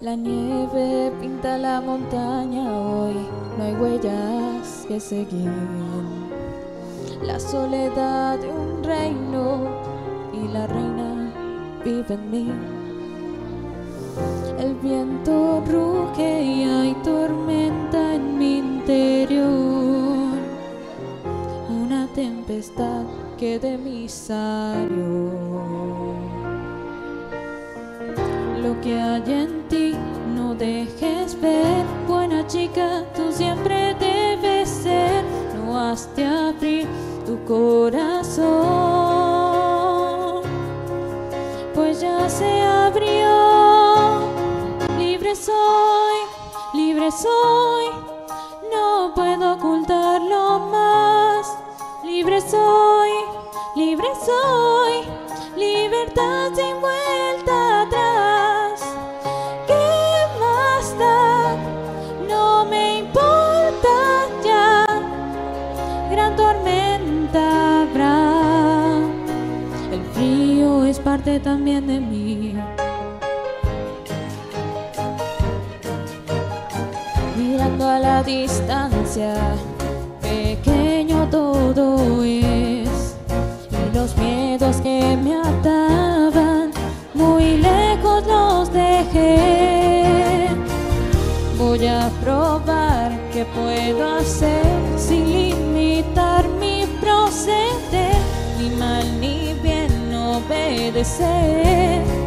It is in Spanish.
La nieve pinta la montaña hoy, no hay huellas que seguir. La soledad de un reino y la reina vive en mí. El viento ruge y hay tormenta en mi interior. Una tempestad que de mí salió. Lo que hay en ti no dejes ver. Buena chica, tú siempre debes ser. No has de abrir tu corazón. Pues ya se abrió. Libre soy, libre soy. No puedo ocultarlo más. Libre soy, libre soy. Libertad sin Tormenta habrá. El frío es parte también de mí. Mirando a la distancia, pequeño todo es. Y los miedos que me ataban, muy lejos los dejé. Voy a probar qué puedo hacer sin limitar mi proceder, ni mal ni bien obedecer.